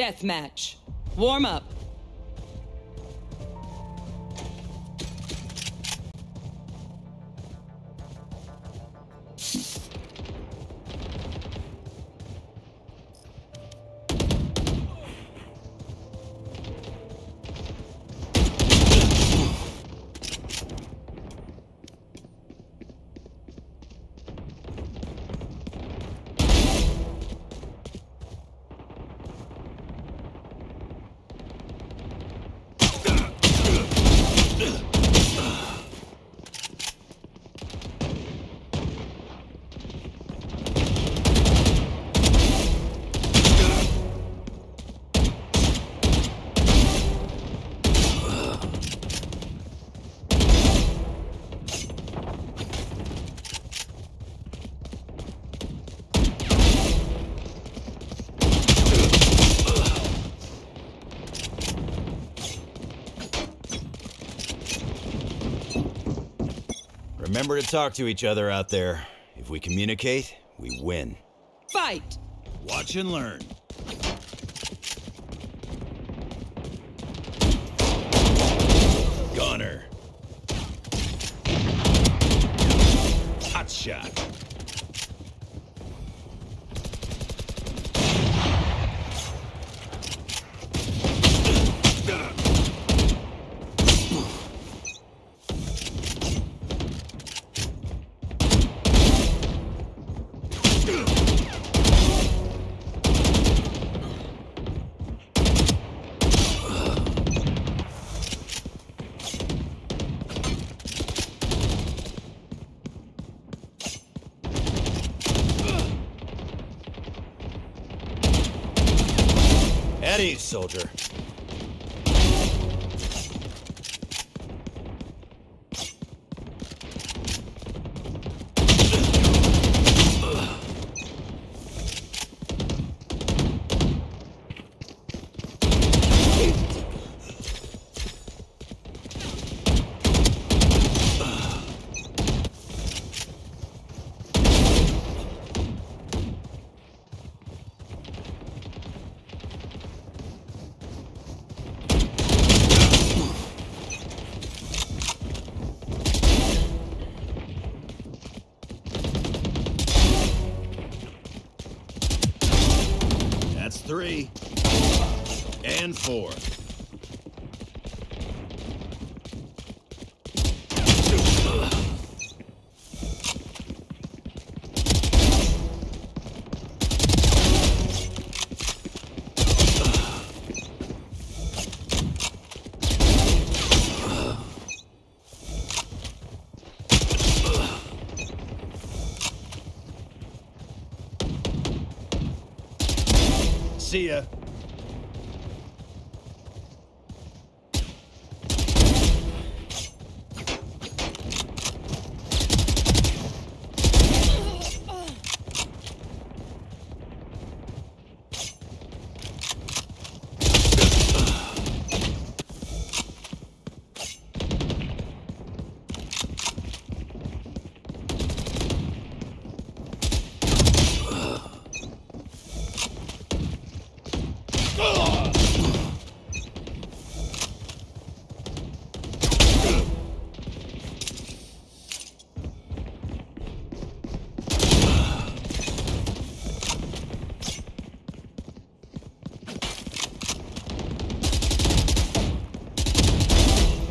Deathmatch. Warm up. Remember to talk to each other out there. If we communicate, we win. Fight! Watch and learn. Gunner. Hot shot. At soldier. Four. See ya.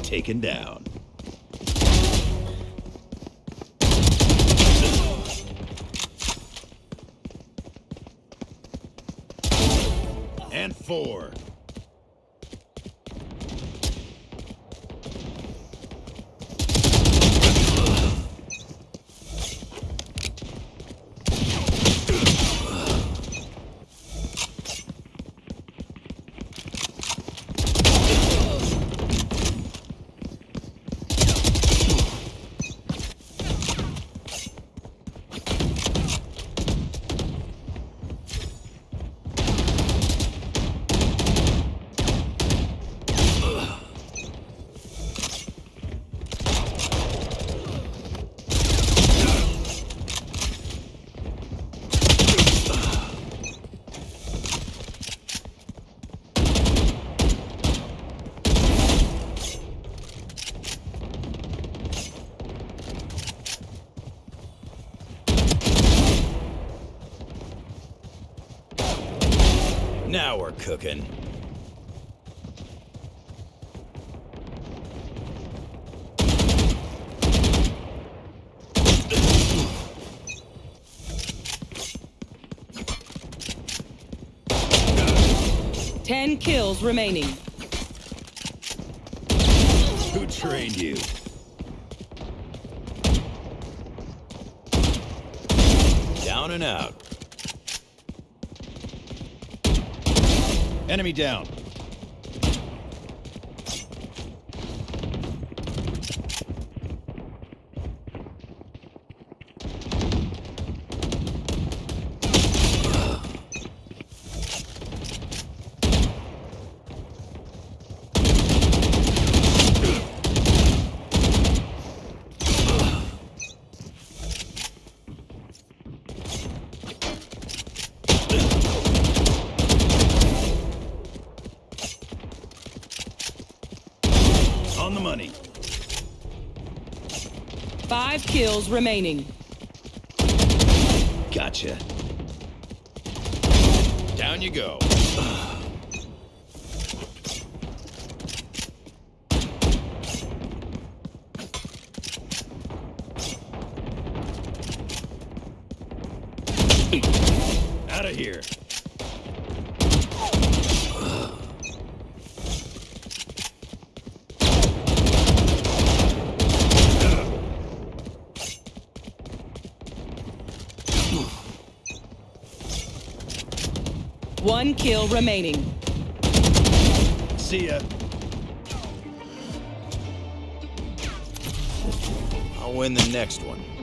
Taken down. And four. Cooking. Ten kills remaining. Who trained you? Down and out. Enemy down. On the money. Five kills remaining. Gotcha. Down you go. Out of here. One kill remaining. See ya. I'll win the next one.